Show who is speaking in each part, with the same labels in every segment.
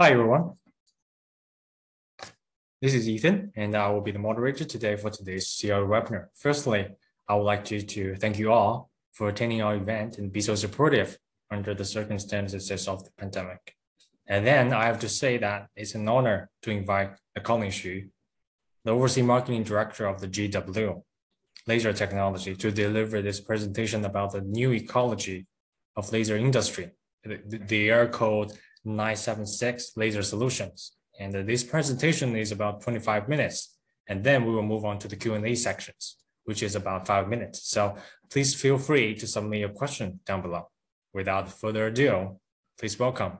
Speaker 1: Hi, everyone. This is Ethan, and I will be the moderator today for today's CR webinar. Firstly, I would like to, to thank you all for attending our event and be so supportive under the circumstances of the pandemic. And then I have to say that it's an honor to invite Colin Xu, the Overseas Marketing Director of the GW Laser Technology, to deliver this presentation about the new ecology of laser industry. They are called 976 Laser Solutions. And this presentation is about 25 minutes. And then we will move on to the Q&A sections, which is about five minutes. So please feel free to submit your question down below. Without further ado, please welcome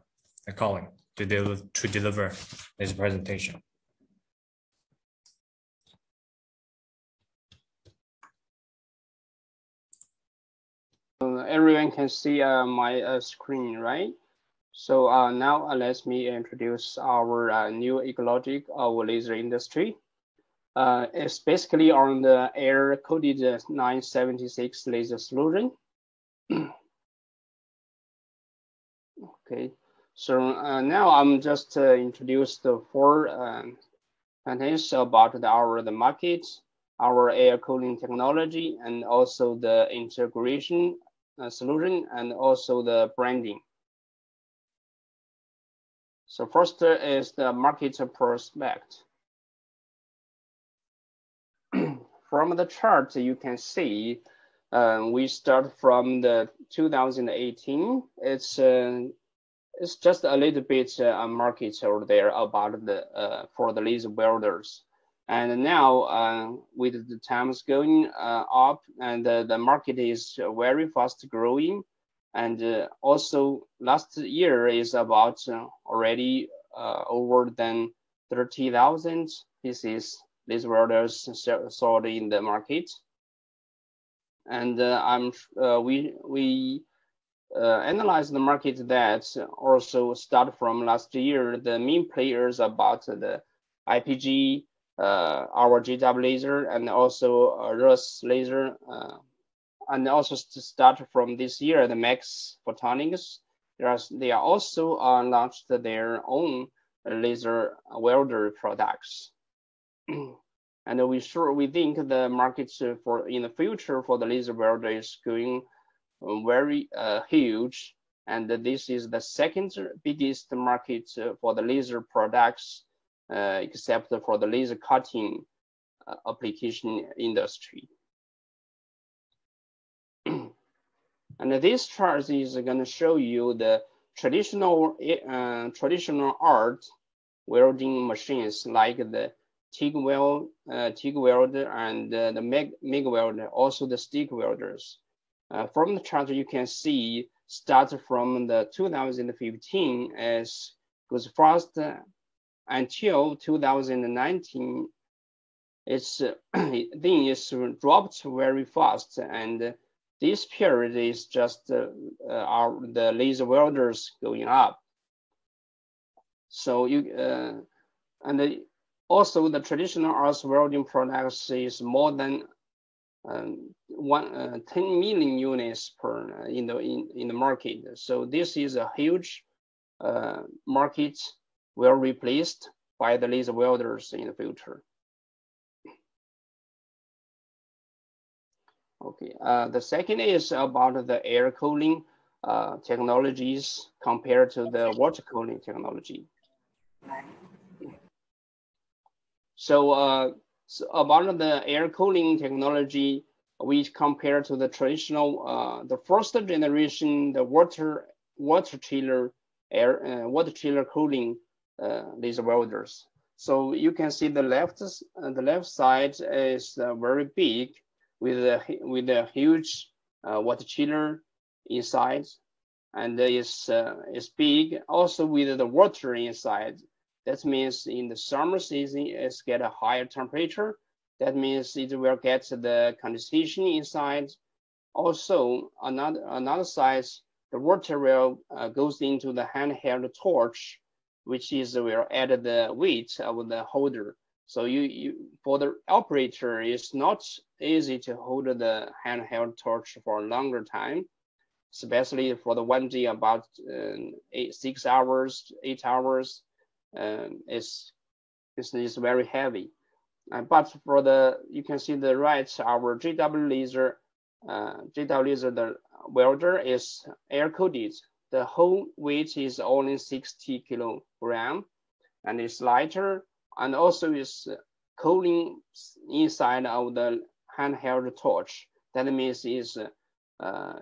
Speaker 1: Colin to, del to deliver this presentation.
Speaker 2: Uh, everyone can see uh, my uh, screen, right? So uh, now uh, let me introduce our uh, new ecologic of laser industry. Uh, it's basically on the air-cooled 976 laser solution. okay, so uh, now I'm just uh, introduce the four um, contents about the, our the market, our air cooling technology, and also the integration uh, solution, and also the branding. So first is the market prospect. from the chart, you can see uh, we start from the 2018. It's uh, it's just a little bit uh, market over there about the uh, for the laser welders. And now uh, with the times going uh, up and uh, the market is very fast growing. And uh, also last year is about already over than 30,000 pieces these welders sold in the market. And I'm we we uh, analyze the market that also start from last year. The main players about the IPG, uh, our GW laser, and also uh, Raycus laser, uh, and also to start from this year, the Max Photonics. They are, they are also uh, launched their own laser welder products. and we sure we think the market for in the future for the laser welder is going very uh, huge. And this is the second biggest market uh, for the laser products, uh, except for the laser cutting application industry. And this chart is going to show you the traditional uh, traditional arc welding machines like the TIG weld, uh, TIG welder and uh, the MIG, MIG welder, also the stick welders. Uh, from the chart, you can see start from the 2015 as goes fast until 2019. It's uh, then it's dropped very fast, and this period is just uh, our the laser welders going up. So you uh, and also the traditional arc welding products is more than um, one, uh, 10 million units per uh, in the in, in the market. So this is a huge uh, market well replaced by the laser welders in the future. Okay, uh, the second is about the air cooling uh, technologies compared to the water cooling technology. So uh, so about the air cooling technology, we compare to the traditional, uh, the first generation, the water water chiller air uh, water chiller cooling uh, laser welders. So you can see the left the left side is very big with a with a huge uh, water chiller inside, and it's it's big also with the water inside. That means in the summer season, it's get a higher temperature. That means it will get the condensation inside. Also, another another side, the water will uh, goes into the handheld torch, which is will add the weight of the holder. So you, you for the operator, it's not easy to hold the handheld torch for a longer time. especially for the 1G about uh, eight, six hours, eight hours, um, is, is, is very heavy. Uh, but for the, you can see the right, our GW laser, uh, GW laser, the welder is air cooled. The whole weight is only 60 kilogram and it's lighter and also is cooling inside of the handheld torch. That means it's, uh,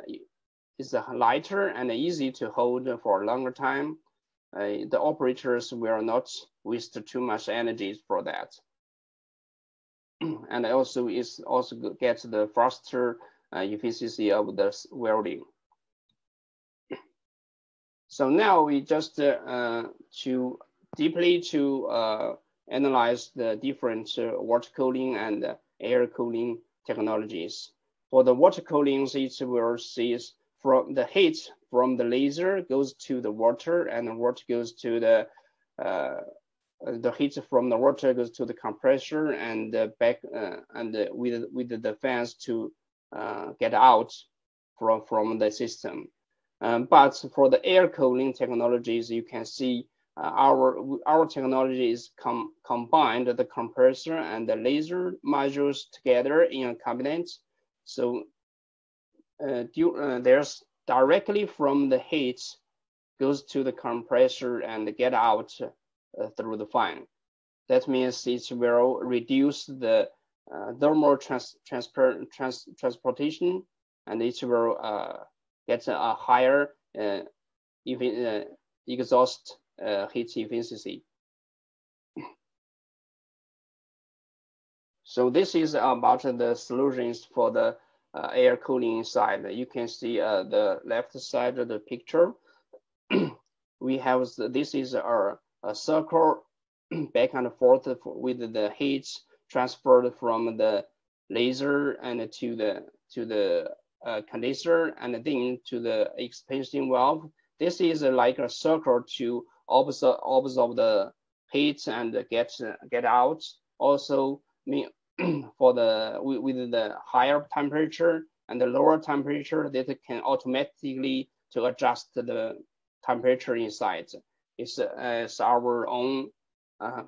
Speaker 2: it's lighter and easy to hold for a longer time. Uh, the operators will not waste too much energy for that. and also is also gets the faster uh, efficiency of the welding. So now we just uh, to deeply to uh, analyze the different uh, water cooling and air cooling technologies. For the water cooling, it will see from the heat from the laser goes to the water and the water goes to the uh, the heat from the water goes to the compressor and uh, back uh, and uh, with with the fans to uh, get out from from the system. Um, but for the air cooling technologies, you can see our our technology is com combined the compressor and the laser modules together in a cabinet. So uh, uh, there's directly from the heat goes to the compressor and get out uh, through the fan. That means it will reduce the uh, thermal trans transfer trans transportation and it will uh, get a higher even exhaust heat efficiency. So this is about the solutions for the uh, air cooling side. You can see uh, the left side of the picture. we have, this is our a circle back and forth with the heat transferred from the laser and to the to the uh, condenser and then to the expansion valve. This is like a circle to observe, observe the heat and get get out. Also, mean for the with the higher temperature and the lower temperature, that can automatically to adjust the temperature inside is as our own uh,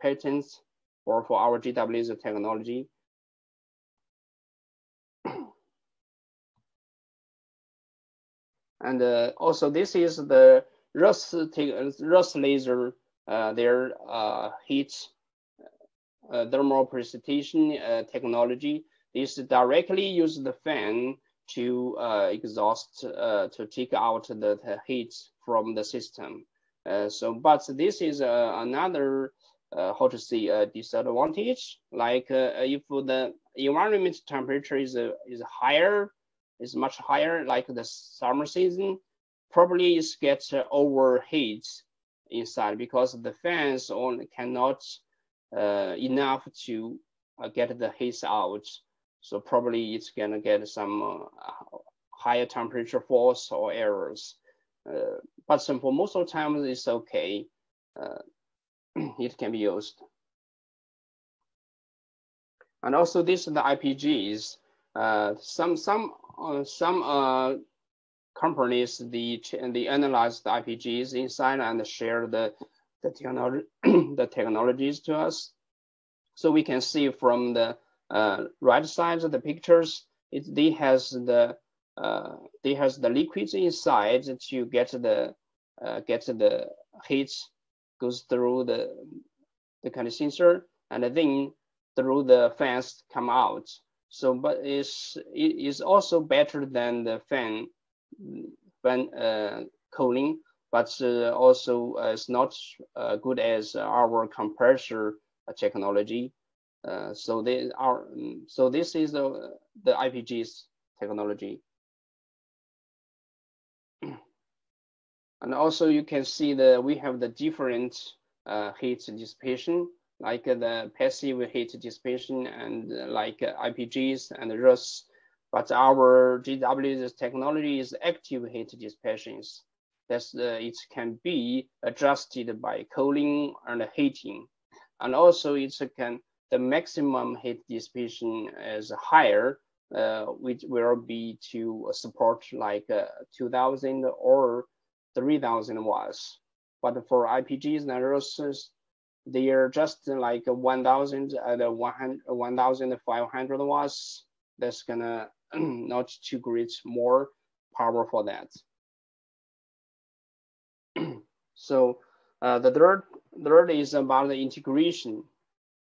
Speaker 2: patents for, for our GW technology. and uh, also this is the Raycus, Raycus laser, uh, their uh, heat uh, thermal precipitation uh, technology. is directly use the fan to uh, exhaust, uh, to take out the, the heat from the system. So, but this is another, how to say, disadvantage. Like if the environment temperature is, is higher, is much higher, like the summer season, probably it gets overheat inside because the fans only cannot uh, enough to uh, get the heat out. So probably it's gonna get some uh, higher temperature falls or errors. Uh, but for most of the time, it's okay. Uh, it can be used. And also this is the IPGs. Uh, some some uh, some uh, companies analyze the IPGs inside and share the the technology the technologies to us. So we can see from the uh, right side of the pictures, it they has the uh, they has the liquids inside to get the uh, get the heat goes through the the condenser and then through the fans come out. So, but it's it is also better than the fan fan uh, cooling, but uh, also uh, it's not uh, good as our compressor technology. So they are so this is the the IPG's technology. And also you can see that we have the different uh, heat dissipation, like the passive heat dissipation and like IPGs and Raycus. But our GW's technology is active heat dissipations. That's uh, it can be adjusted by cooling and heating. And also it can, the maximum heat dissipation is higher uh, which will be to support like uh, 2000 or 3000 watts. But for IPGs and ROSs, they are just like 1000 and 1500 watts. That's gonna not to create more power for that. so uh, the third, third is about the integration.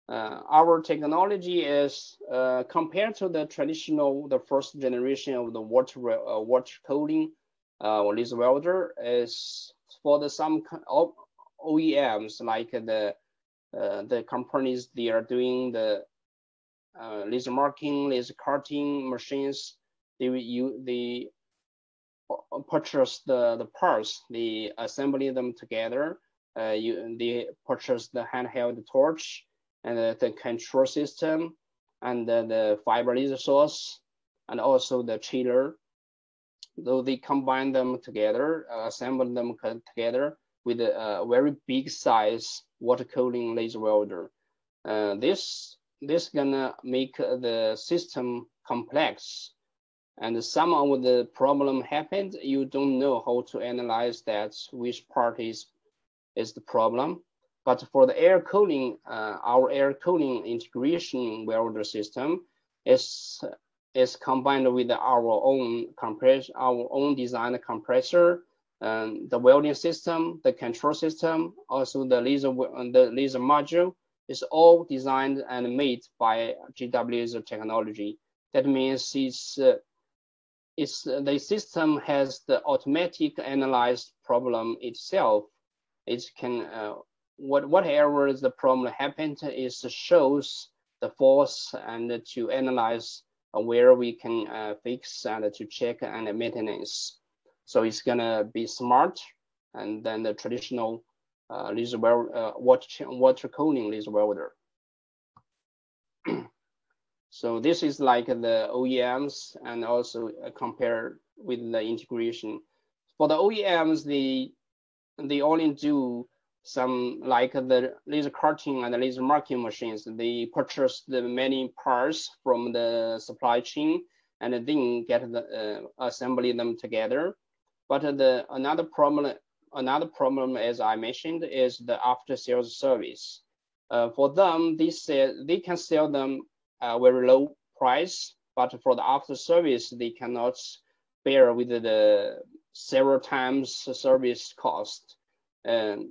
Speaker 2: Uh, our technology is uh, compared to the traditional, the first generation of the water uh, water cooling uh, or laser welder is for the some OEMs like the uh, the companies they are doing the uh, laser marking, laser cutting machines. They you they purchase the the parts, they assembly them together. you they purchase the handheld torch and the, the control system and the, the fiber laser source and also the chiller. Though they combine them together, uh, assemble them together with a, a, very big size water cooling laser welder. Uh, this this gonna make the system complex. And some of the problem happened you don't know how to analyze that which part is is the problem. But for the air cooling, uh, our air cooling integration welder system is, is combined with our own compress, our own design compressor, um, the welding system, the control system, also the laser, the laser module is all designed and made by GW's technology. That means it's, uh, it's, the system has the automatic analyzed problem itself. It can uh, what whatever the problem happened is shows the force and to analyze where we can uh, fix and to check and maintenance. So it's gonna be smart and then the traditional uh, laser well, uh, water, water cooling laser welder. so this is like the OEMs and also uh, compare with the integration. For the OEMs, they, they only do some like the laser cutting and the laser marking machines, they purchase the many parts from the supply chain and then get the uh, assembly them together. But the another problem, another problem, as I mentioned, is the after sales service. Uh, for them, they say they can sell them a very low price, but for the after service, they cannot bear with the several times service cost. And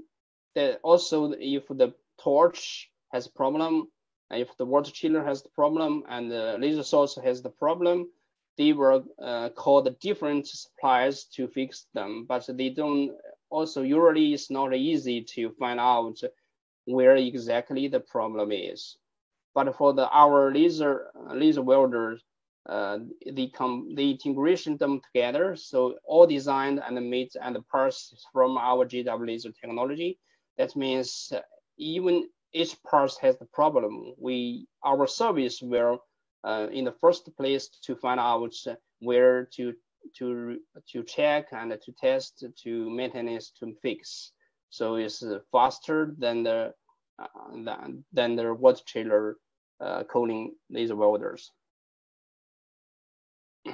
Speaker 2: also if the torch has a problem, if the water chiller has the problem and the laser source has the problem, they will uh, call the different suppliers to fix them, but they don't also usually it's not easy to find out where exactly the problem is. But for the our laser laser welders, uh, they come the integration them together. So all designed and made and parts from our GW laser technology that means even each part has the problem. We our service will uh, in the first place to find out where to to to check and to test to maintenance to fix. So it's faster than the uh, than the water chiller uh, cooling laser welders.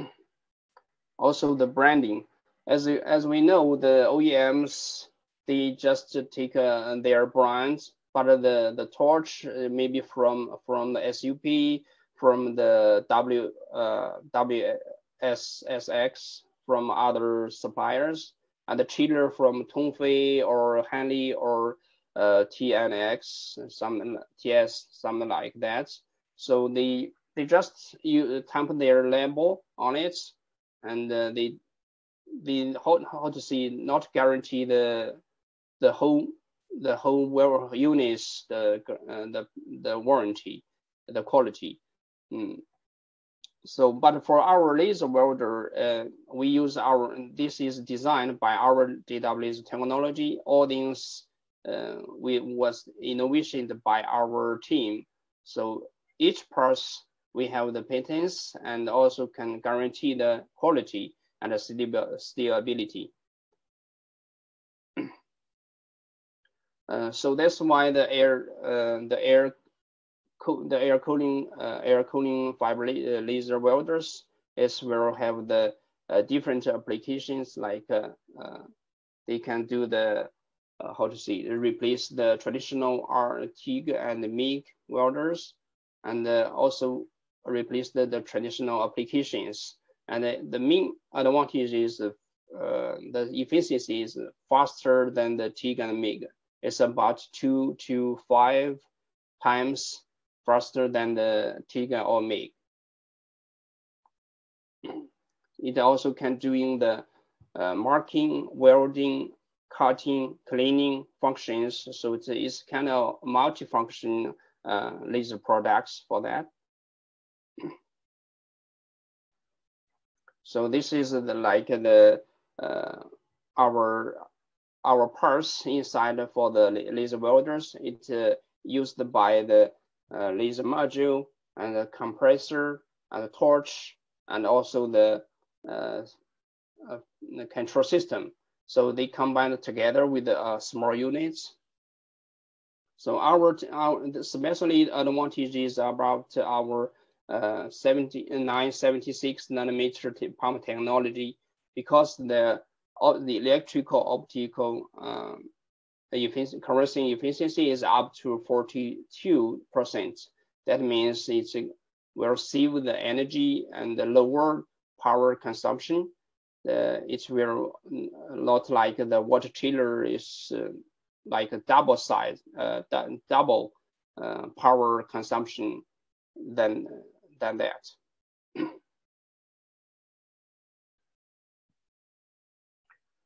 Speaker 2: also the branding, as as we know, the OEMs they just take uh, their brands, but the the torch uh, maybe from from the SUP, from the W uh, WSSX, from other suppliers, and the chiller from Tongfei or Hanli or uh, TNX, some TS, something like that. So they they just you stamp their label on it, and uh, they they how, how to see not guarantee the the whole the whole well units the uh, the the warranty the quality mm. So but for our laser welder uh, we use our this is designed by our GW technology. Audience uh, we was innovation by our team. So each part we have the patents and also can guarantee the quality and the stability. Uh, so that's why the air uh, the air the air cooling uh, air cooling fiber uh, laser welders as well have the uh, different applications like uh, uh, they can do the uh, how to say replace the traditional R TIG and MIG welders and also replace the, the traditional applications and the, main advantage is the efficiency is faster than the TIG and MIG. It's about two to five times faster than the TIG or MIG. It also can doing the uh, marking, welding, cutting, cleaning functions. So it's, it's kind of multi-function uh, laser products for that. So this is the like the uh, our our parts inside for the laser welders. It's uh, used by the uh, laser module and the compressor and the torch and also the, uh, uh, the control system. So they combine together with the uh, small units. So our, our especially advantage is about our uh, 7976 nanometer pump technology because the the electrical optical um, efficiency, corrosion efficiency is up to 42%. That means it's will save the energy and the lower power consumption. Uh, it will not like the water chiller is uh, like a double size, uh, double uh, power consumption than, than that.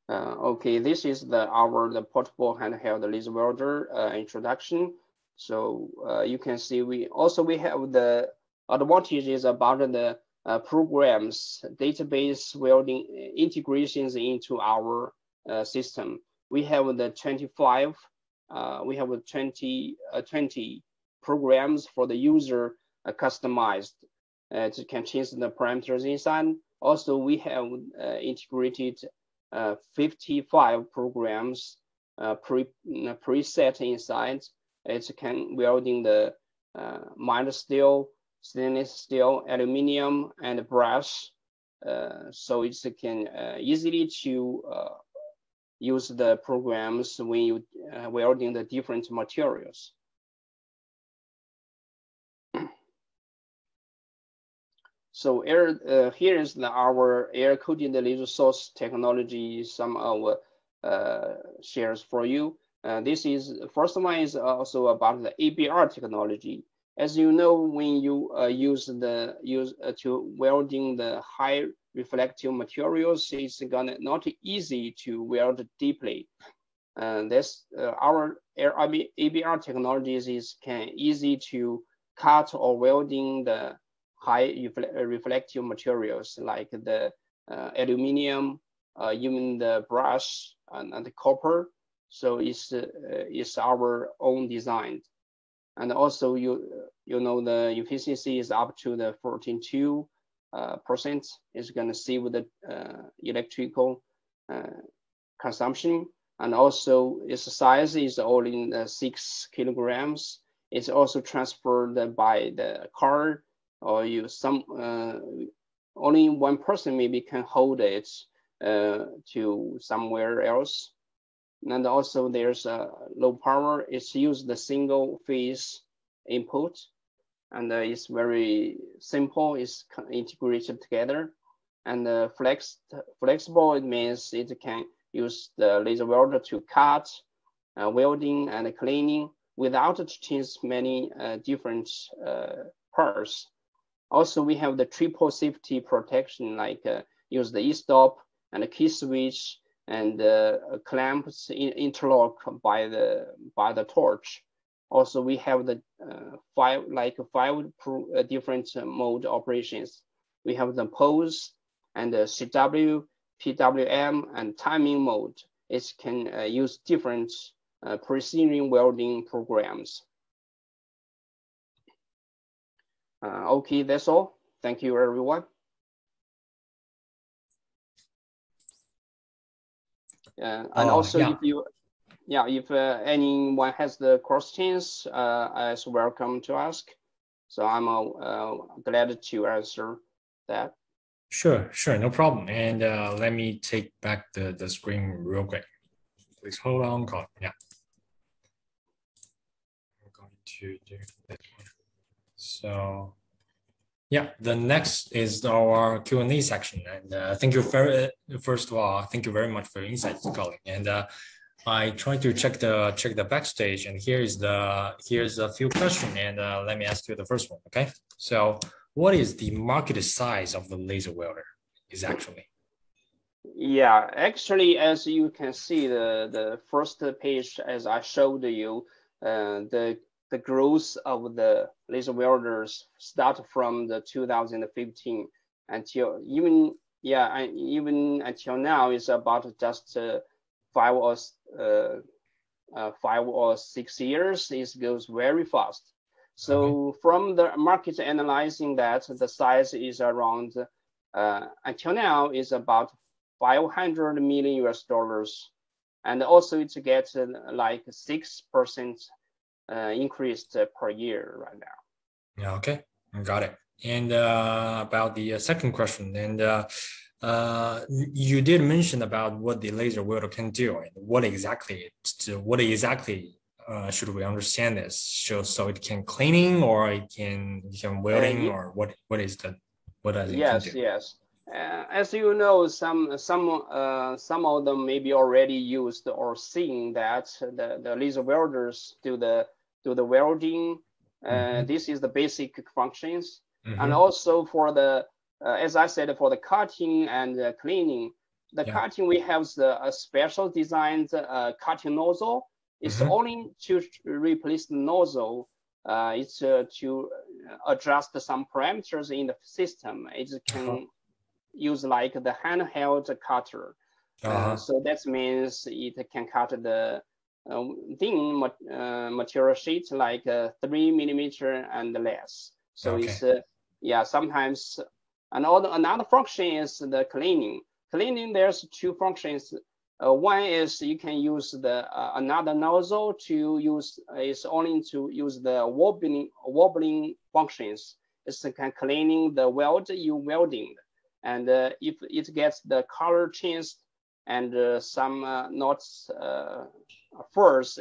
Speaker 2: Uh, okay, this is the our the portable handheld laser welder uh, introduction. So uh, you can see we also we have the advantages about the uh, programs database welding integrations into our uh, system. We have the 25, uh, we have 20, 20 programs for the user customized. to can change the parameters inside. Also, we have integrated uh, 55 programs uh, pre, uh, preset inside. It can welding the uh, mild steel, stainless steel, aluminum, and brass. Uh, so it can uh, easily to uh, use the programs when you welding the different materials. So air, uh, here is the, our air cooled laser source technology, some of uh, shares for you. Uh, this is, first one is also about the ABR technology. As you know, when you uh, use the, use uh, to welding the high reflective materials, it's gonna not easy to weld deeply. And this, uh, our ABR technologies is can easy to cut or welding the high reflective materials like the uh, aluminum, uh, even the brass and, and, the copper. So it's, uh, it's our own design. And also you, you know, the efficiency is up to the 14.2 uh, percent. It's gonna save the uh, electrical uh, consumption. And also its size is only six kilograms. It's also transferred by the car or you some uh, only one person maybe can hold it uh, to somewhere else. And also there's a low power. It's used the single phase input and uh, it's very simple. It's integrated together and uh, flex, flexible, it means it can use the laser welder to cut, uh, welding and cleaning without to change many uh, different uh, parts. Also, we have the triple safety protection, like uh, use the e-stop and a key switch and uh, clamps in, interlock by the by the torch. Also, we have the uh, five like five uh, different uh, mode operations. We have the pose and the CW, PWM, and timing mode. It can uh, use different precision welding programs. Uh, okay, that's all. Thank you, everyone. Uh, and oh, also, yeah. if you, yeah, if uh, anyone has the questions, uh, is welcome to ask. So I'm uh, glad to answer that.
Speaker 1: Sure, sure, no problem. And uh, let me take back the, the screen real quick. Please hold on, call. Yeah. I'm going to do this one. So yeah, the next is our Q&A section. And uh, thank you very, first of all, thank you very much for your insights, Colin. And uh, I tried to check the check the backstage and here is the here's a few questions and uh, let me ask you the first one okay so what is the market size of the laser welder is actually
Speaker 2: yeah actually as you can see the the first page as I showed you uh, the the growth of the laser welders start from the 2015 until even yeah and even until now is about just uh, five or uh, uh, five or six years, it goes very fast. So okay. from the market analyzing that, the size is around uh, until now is about 500 million US dollars, and also it gets uh, like six percent uh, increased per year right now.
Speaker 1: Yeah. Okay. Got it. And uh, about the second question, and uh, you did mention about what the laser welder can do and what exactly what exactly uh, should we understand this? So, so it can cleaning or it can it can welding uh, or what what is the what does it
Speaker 2: yes yes uh, as you know some some uh, some of them may be already used or seen that the, the laser welders do the do the welding uh, mm -hmm. this is the basic functions mm -hmm. and also for the uh, as I said, for the cutting and uh, cleaning, the yeah. cutting we have the a special designed uh, cutting nozzle. It's mm -hmm. only to replace the nozzle. it's to adjust some parameters in the system. It can -huh. use like the handheld cutter. -huh. so that means it can cut the uh, thin uh, material sheet like uh, three millimeter and less. So okay. it's yeah sometimes Another, another function is the cleaning. Cleaning, there's two functions. Uh, one is you can use the uh, another nozzle to use uh, is only to use the wobbling wobbling functions. It's can cleaning the weld you welding, and uh, if it gets the color changed and uh, some uh, knots furs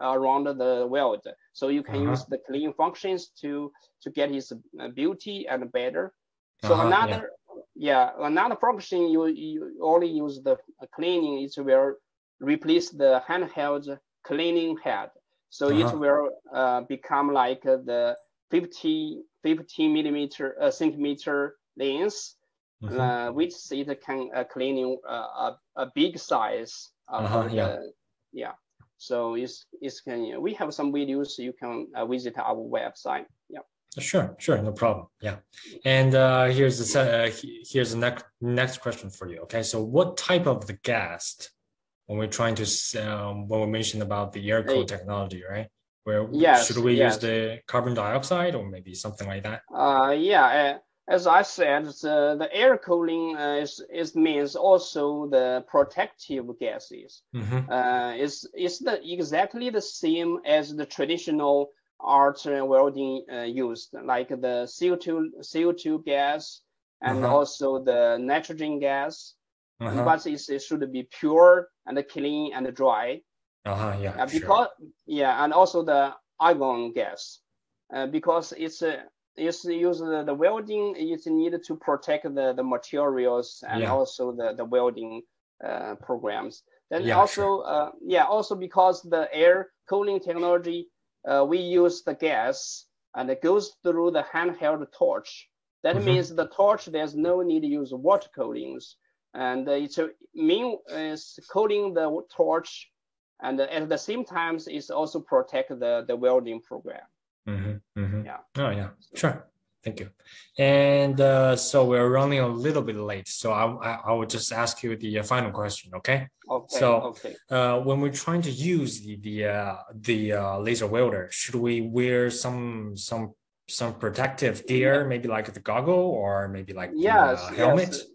Speaker 2: around the world. so you can -huh. use the clean functions to to get its beauty and better. So uh-huh, another, yeah. yeah. another function you, you only use the cleaning, it will replace the handheld cleaning head. So uh-huh. it will uh, become like the 50, 50 millimeter uh, centimeter lens. uh-huh. uh, which it can uh, cleaning uh, a, a big size. Uh-huh, yeah. Yeah. So it's, it's can, we have some videos you can uh, visit our website. Yeah.
Speaker 1: Sure, sure, no problem. Yeah, and uh, here's the uh, here's the next next question for you. Okay, so what type of the gas when we're trying to um, when we mentioned about the air cool technology, right? Where yes, should we yes. use the carbon dioxide or maybe something like that?
Speaker 2: Uh, yeah. Uh, as I said, the, the air cooling uh, is, is means also the protective gases. Mm -hmm. uh, is is the exactly the same as the traditional arc welding uh, used, like the CO2 CO2 gas and uh -huh. also the nitrogen gas. Uh -huh. But it should be pure and clean and dry.
Speaker 1: Uh-huh, yeah, uh,
Speaker 2: because sure. yeah, and also the argon gas, uh, because it's uh, use the, the welding is needed to protect the, the materials and yeah. also the, the welding uh, programs. Then yeah, also sure. uh, yeah also because the air cooling technology uh, we use the gas and it goes through the handheld torch. That mm-hmm. means the torch, there's no need to use water coolings. And it's a mean is cooling the torch and at the same time, it's also protect the, the welding program.
Speaker 1: Mm-hmm, mm-hmm. Yeah. Oh, yeah, sure. Thank you. And uh, so we're running a little bit late, so I, I, I will just ask you the uh, final question, okay?
Speaker 2: Okay.
Speaker 1: So
Speaker 2: okay.
Speaker 1: Uh, when we're trying to use the the uh, the uh, laser welder, should we wear some some some protective gear, maybe like the goggle or maybe like
Speaker 2: yes,
Speaker 1: the, helmet?
Speaker 2: Yes.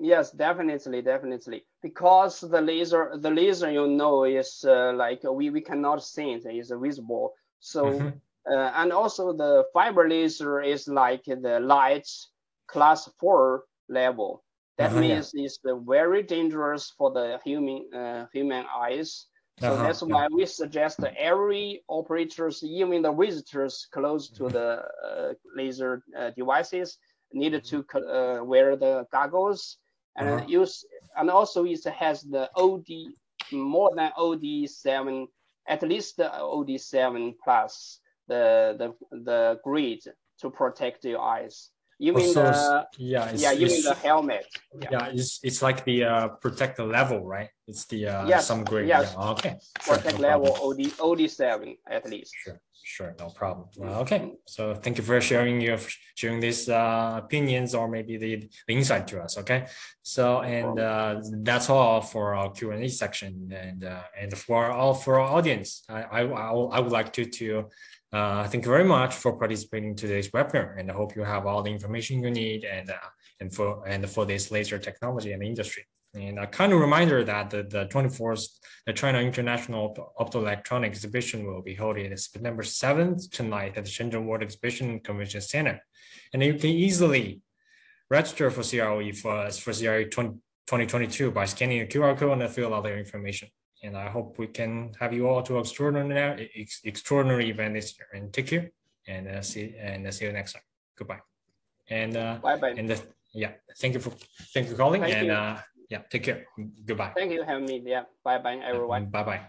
Speaker 2: yes, definitely, definitely. Because the laser, the laser, you know, is uh, like we, we cannot see it; it, is visible. So mm -hmm Uh, and also the fiber laser is like the light class four level. That uh -huh, means yeah. it's very dangerous for the human uh, human eyes. So uh -huh, that's why yeah. we suggest that every operators, even the visitors close to the uh, laser uh, devices, needed to uh, wear the goggles and -huh. use. And also it has the OD more than OD7, at least the OD7 plus the the the grid to protect your eyes. You mean so the yeah, yeah, you mean the helmet.
Speaker 1: Yeah. yeah, it's it's like the uh, protector level, right? It's the uh, yes. some grade. Yes. Yeah. Okay.
Speaker 2: Protect no level OD OD seven at least.
Speaker 1: Sure, sure, no problem. Well, okay, so thank you for sharing your sharing these uh, opinions or maybe the, the insight to us. Okay, so and uh, that's all for our Q and A section, and uh, and for all for our audience, I I, I would like to to uh, thank you very much for participating in today's webinar, and I hope you have all the information you need and uh, and for and for this laser technology and industry. And a kind of reminder that the, the 24th, the China International Optoelectronic Exhibition will be held in September 7th to 9th at the Shenzhen World Exhibition Convention Center. And you can easily register for CIOE for, for CIOE 20, 2022 by scanning the QR code and fill out their information. And I hope we can have you all to extraordinary extraordinary event this year. And take care and uh, see and uh, see you next time. Goodbye. And uh,
Speaker 2: bye bye.
Speaker 1: And uh, yeah, thank you for thank you for Colin thank and you. uh yeah, take care. Goodbye.
Speaker 2: Thank you for having me. Yeah, bye bye everyone.
Speaker 1: Bye bye.